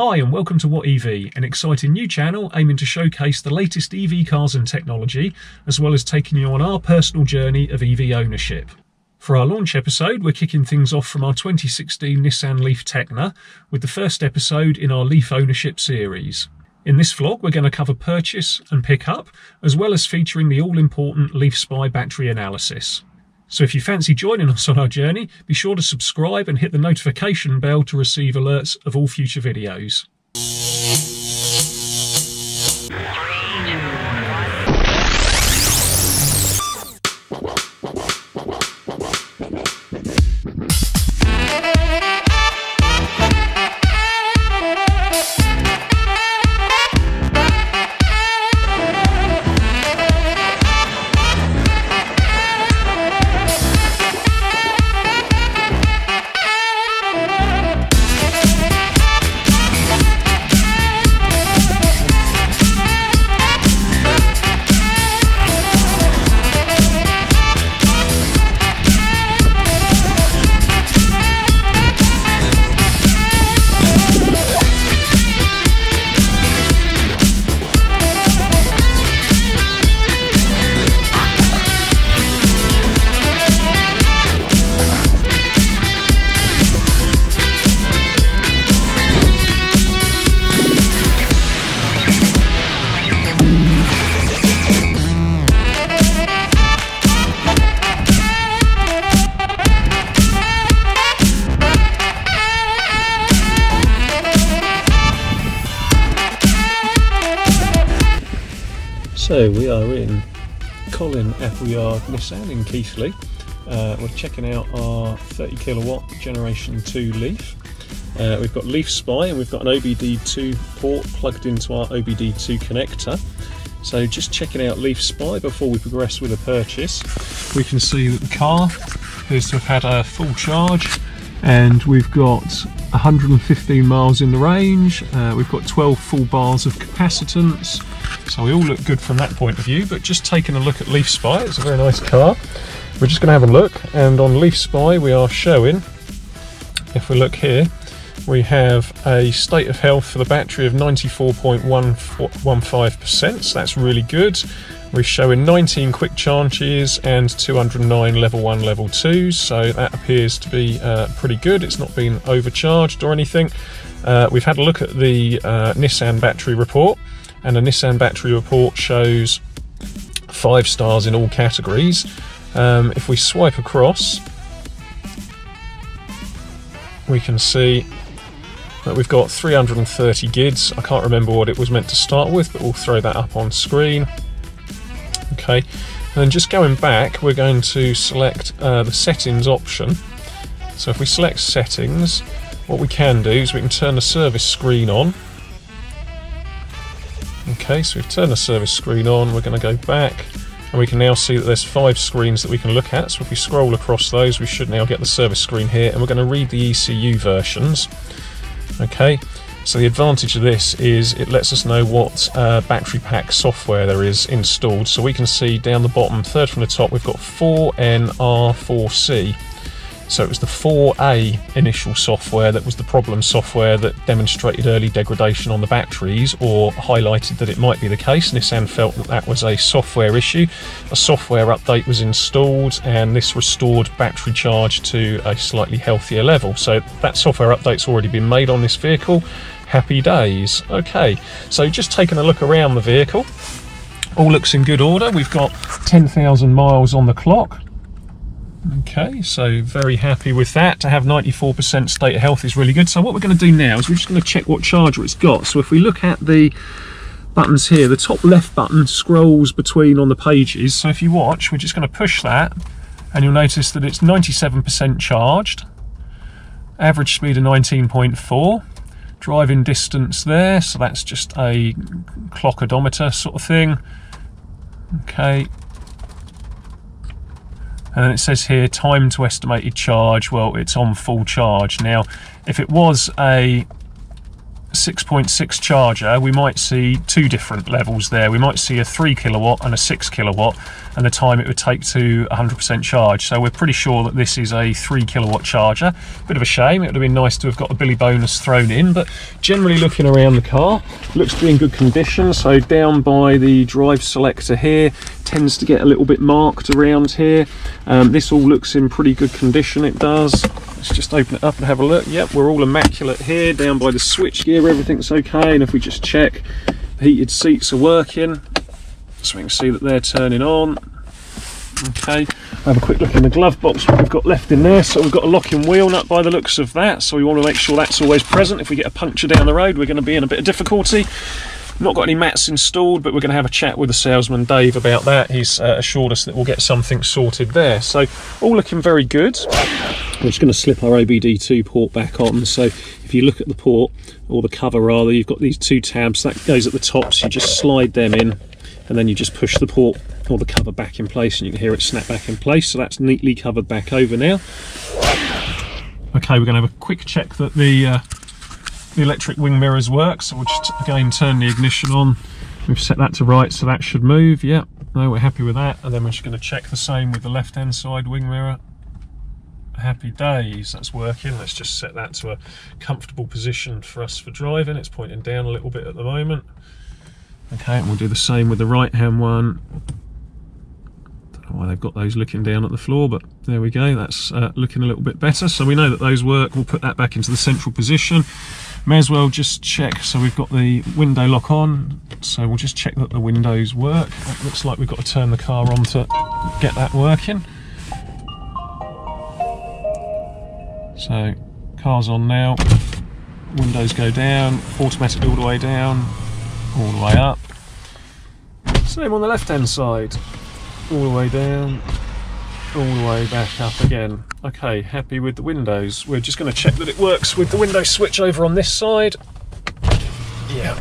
Hi and welcome to Watt EV, an exciting new channel aiming to showcase the latest EV cars and technology, as well as taking you on our personal journey of EV ownership. For our launch episode, we're kicking things off from our 2016 Nissan Leaf Tekna with the first episode in our Leaf ownership series. In this vlog, we're going to cover purchase and pickup, as well as featuring the all-important Leaf Spy battery analysis. So if you fancy joining us on our journey, be sure to subscribe and hit the notification bell to receive alerts of all future videos. So we are in Colin Appleyard Nissan in Keighley. Uh, we're checking out our 30 kilowatt Generation 2 Leaf. Uh, we've got Leaf Spy and we've got an OBD2 port plugged into our OBD2 connector. So just checking out Leaf Spy before we progress with a purchase. We can see that the car appears to have had a full charge and we've got 115 miles in the range. Uh, we've got 12 full bars of capacitance. So we all look good from that point of view, but just taking a look at Leaf Spy, it's a very nice car. We're just going to have a look, and on Leaf Spy we are showing, if we look here, we have a state of health for the battery of 94.15%, so that's really good. We're showing 19 quick charges and 209 level 1, level 2, so that appears to be uh, pretty good. It's not been overcharged or anything. Uh, we've had a look at the uh, Nissan battery report, and the Nissan battery report shows five stars in all categories. Um, if we swipe across, we can see that we've got 330 gids. I can't remember what it was meant to start with, but we'll throw that up on screen. Okay, and then just going back, we're going to select uh, the settings option. So if we select settings, what we can do is we can turn the service screen on Okay, so we've turned the service screen on, we're going to go back and we can now see that there's five screens that we can look at. So if we scroll across those, we should now get the service screen here and we're going to read the ECU versions. Okay, so the advantage of this is it lets us know what uh, battery pack software there is installed. So we can see down the bottom, third from the top, we've got 4NR4C. So it was the 4A initial software that was the problem software that demonstrated early degradation on the batteries or highlighted that it might be the case. Nissan felt that that was a software issue. A software update was installed and this restored battery charge to a slightly healthier level. So that software update's already been made on this vehicle. Happy days. Okay, so just taking a look around the vehicle. All looks in good order. We've got 10,000 miles on the clock. Okay, so very happy with that. To have 94% state of health is really good. So what we're going to do now is we're just going to check what charger it's got. So if we look at the buttons here, the top left button scrolls between on the pages. So if you watch, we're just going to push that and you'll notice that it's 97% charged. Average speed of 19.4. Driving distance there, so that's just a clock odometer sort of thing. Okay, and then it says here time to estimated charge. Well it's on full charge. Now if it was a 6.6 charger, we might see two different levels there. We might see a 3 kilowatt and a 6 kilowatt, and the time it would take to 100% charge. So we're pretty sure that this is a 3 kilowatt charger. Bit of a shame, it would have been nice to have got a Billy bonus thrown in, but generally looking around the car, looks to be in good condition. So down by the drive selector here, tends to get a little bit marked around here. Um, this all looks in pretty good condition, it does. Let's just open it up and have a look. Yep, we're all immaculate here. Down by the switch gear, everything's okay. And if we just check, the heated seats are working. So we can see that they're turning on. Okay, have a quick look in the glove box what we've got left in there. So we've got a locking wheel nut by the looks of that. So we want to make sure that's always present. If we get a puncture down the road, we're going to be in a bit of difficulty. Not got any mats installed, but we're going to have a chat with the salesman Dave about that. He's uh, assured us that we'll get something sorted there. So all looking very good. We're just going to slip our OBD2 port back on. So if you look at the port, or the cover rather, you've got these two tabs that goes at the top. So you just slide them in, and then you just push the port or the cover back in place, and you can hear it snap back in place. So that's neatly covered back over now. Okay, we're going to have a quick check that the uh, the electric wing mirrors work. So we'll just again turn the ignition on. We've set that to right, so that should move. Yep, no, we're happy with that. And then we're just going to check the same with the left-hand side wing mirror. Happy days, that's working. Let's just set that to a comfortable position for us for driving. It's pointing down a little bit at the moment. Okay, and we'll do the same with the right-hand one. Don't know why they've got those looking down at the floor, but there we go. That's uh, looking a little bit better. So we know that those work. We'll put that back into the central position. May as well just check. So we've got the window lock on. So we'll just check that the windows work. Looks like we've got to turn the car on to get that working. So car's on now. Windows go down, automatic all the way down, all the way up. Same on the left hand side. All the way down, all the way back up again. Okay, happy with the windows. We're just going to check that it works with the window switch over on this side. Yeah.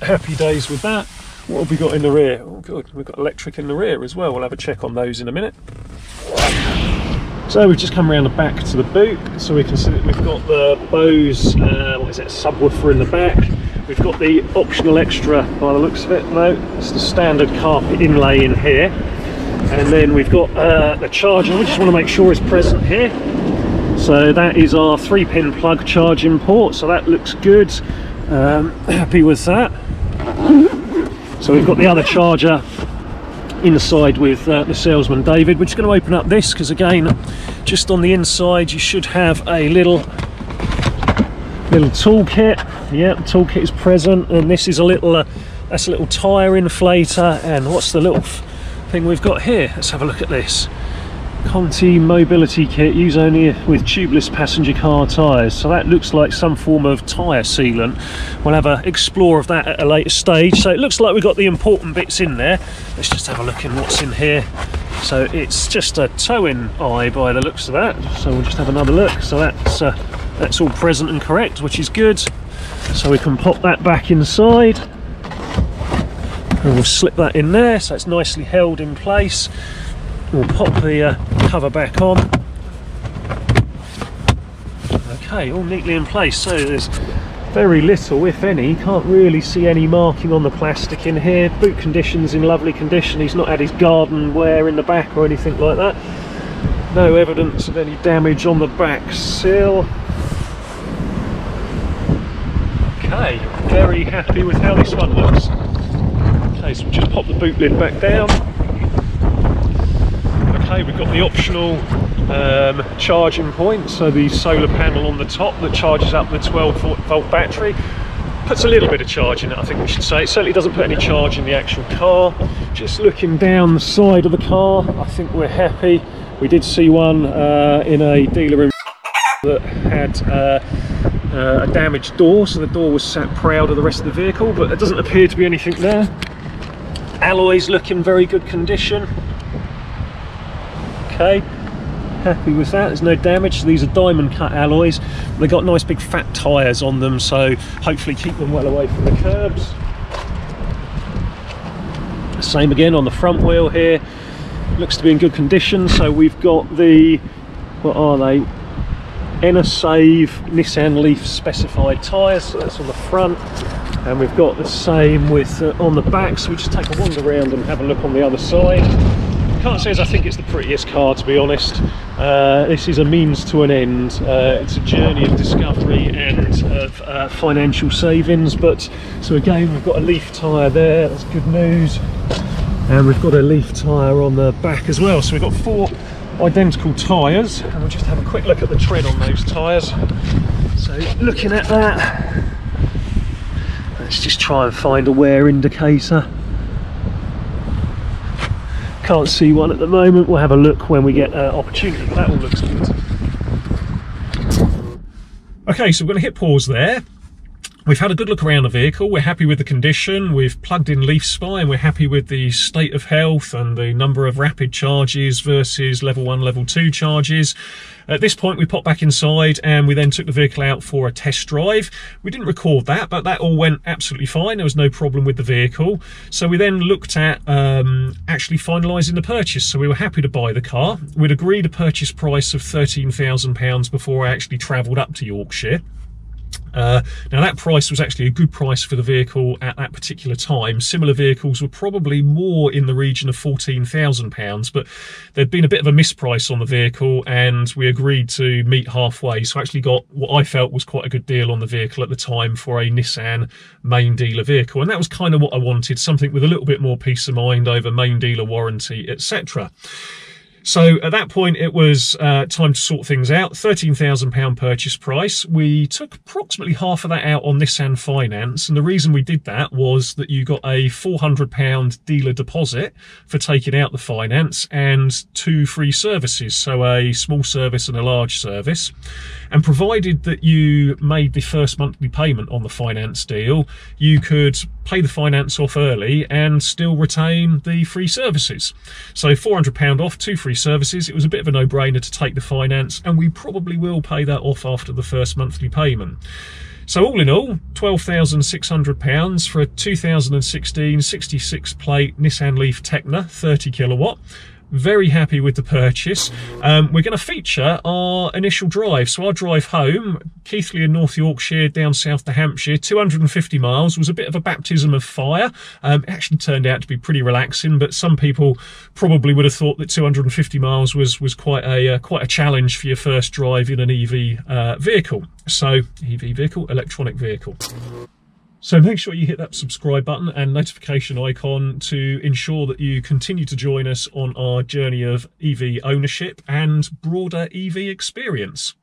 Happy days with that. What have we got in the rear? Oh good, we've got electric in the rear as well. We'll have a check on those in a minute. So we've just come around the back to the boot, so we can see that we've got the Bose, uh, what is it, subwoofer in the back. We've got the optional extra by the looks of it. No, it's the standard carpet inlay in here and then we've got uh, the charger. We just want to make sure it's present here. So that is our three pin plug charging port so that looks good. Um, happy with that. So we've got the other charger inside with uh, the salesman David. We're just going to open up this because again just on the inside you should have a little little toolkit. Yeah toolkit is present and this is a little uh, that's a little tire inflator and what's the little thing we've got here. Let's have a look at this. Conti mobility kit, use only with tubeless passenger car tyres. So that looks like some form of tyre sealant. We'll have a explore of that at a later stage. So it looks like we've got the important bits in there. Let's just have a look in what's in here. So it's just a towing eye by the looks of that. So we'll just have another look. So that's uh, that's all present and correct, which is good. So we can pop that back inside and we'll slip that in there so it's nicely held in place. We'll pop the uh, cover back on. Okay all neatly in place so there's very little if any can't really see any marking on the plastic in here. Boot conditions in lovely condition he's not had his garden wear in the back or anything like that. No evidence of any damage on the back sill. Okay very happy with how this one looks We'll just pop the boot lid back down. Okay, we've got the optional um, charging point, so the solar panel on the top that charges up the 12 volt battery. Puts a little bit of charge in it, I think we should say. It certainly doesn't put any charge in the actual car. Just looking down the side of the car, I think we're happy. We did see one uh, in a dealer in that had uh, uh, a damaged door, so the door was sat proud of the rest of the vehicle, but there doesn't appear to be anything there. Alloys look in very good condition. Okay, happy with that. There's no damage. These are diamond cut alloys. They've got nice big fat tyres on them, so hopefully keep them well away from the curbs. Same again on the front wheel here. Looks to be in good condition. So we've got the, what are they? Enasave Nissan Leaf specified tyres, so that's on the front. And we've got the same with uh, on the back, so we just take a wander around and have a look on the other side. Can't say as I think it's the prettiest car to be honest. Uh, this is a means to an end. Uh, it's a journey of discovery and of uh, financial savings. But so again, we've got a leaf tyre there. That's good news. And we've got a leaf tyre on the back as well. So we've got four identical tyres, and we'll just have a quick look at the tread on those tyres. So looking at that, let's just try and find a wear indicator. Can't see one at the moment. We'll have a look when we get uh, opportunity. That all looks good. Okay, so we're going to hit pause there. We've had a good look around the vehicle. We're happy with the condition. We've plugged in Leaf Spy and we're happy with the state of health and the number of rapid charges versus level one, level two charges. At this point, we popped back inside and we then took the vehicle out for a test drive. We didn't record that, but that all went absolutely fine. There was no problem with the vehicle. So we then looked at um, actually finalising the purchase. So we were happy to buy the car. We'd agreed a purchase price of £13,000 before I actually travelled up to Yorkshire. Uh, now that price was actually a good price for the vehicle at that particular time. Similar vehicles were probably more in the region of £14,000, but there'd been a bit of a misprice on the vehicle and we agreed to meet halfway. So I actually got what I felt was quite a good deal on the vehicle at the time for a Nissan main dealer vehicle. And that was kind of what I wanted, something with a little bit more peace of mind over main dealer warranty, etc. So at that point, it was uh, time to sort things out. £13,000 purchase price. We took approximately half of that out on Nissan Finance. And the reason we did that was that you got a £400 dealer deposit for taking out the finance and two free services. So a small service and a large service. And provided that you made the first monthly payment on the finance deal, you could pay the finance off early and still retain the free services. So £400 off, two free services. It was a bit of a no-brainer to take the finance and we probably will pay that off after the first monthly payment. So all in all, £12,600 for a 2016 66 plate Nissan Leaf Tekna 30 kilowatt very happy with the purchase. Um, we're going to feature our initial drive. So our drive home, Keighley in North Yorkshire, down south to Hampshire, 250 miles, was a bit of a baptism of fire. Um, it actually turned out to be pretty relaxing, but some people probably would have thought that 250 miles was was quite a uh, quite a challenge for your first drive in an EV uh, vehicle. So EV vehicle, electronic vehicle. So make sure you hit that subscribe button and notification icon to ensure that you continue to join us on our journey of EV ownership and broader EV experience.